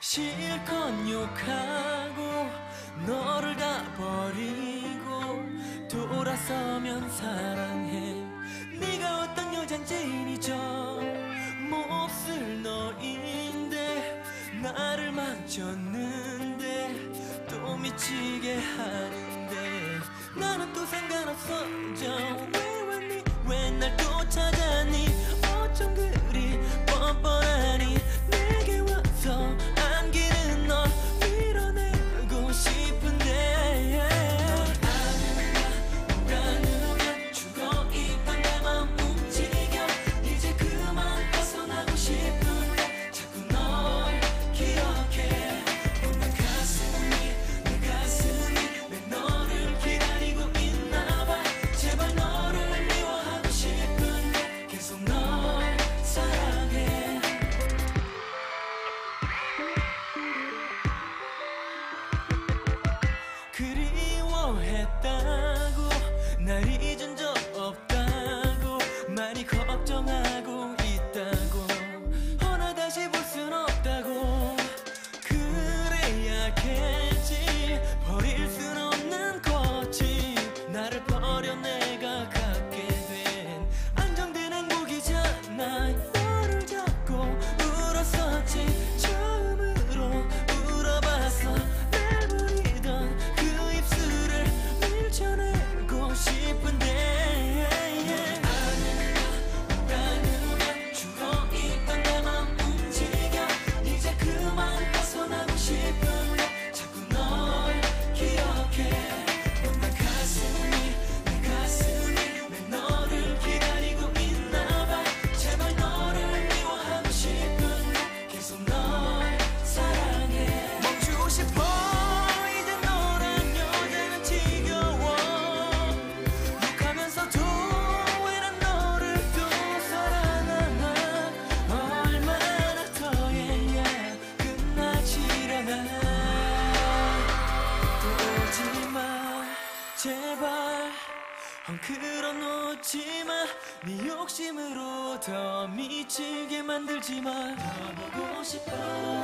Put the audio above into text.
실컷 욕하고 너를 다 버리고 돌아서면 사랑해. 네가 어떤 여잔 진이죠. 몹쓸 너인데 나를 만졌는데 또 미치게 하는데 나는 또 상관없어 정 헝클어 놓지 마. 네 욕심으로 더 미치게 만들지 마. 더 보고 싶어.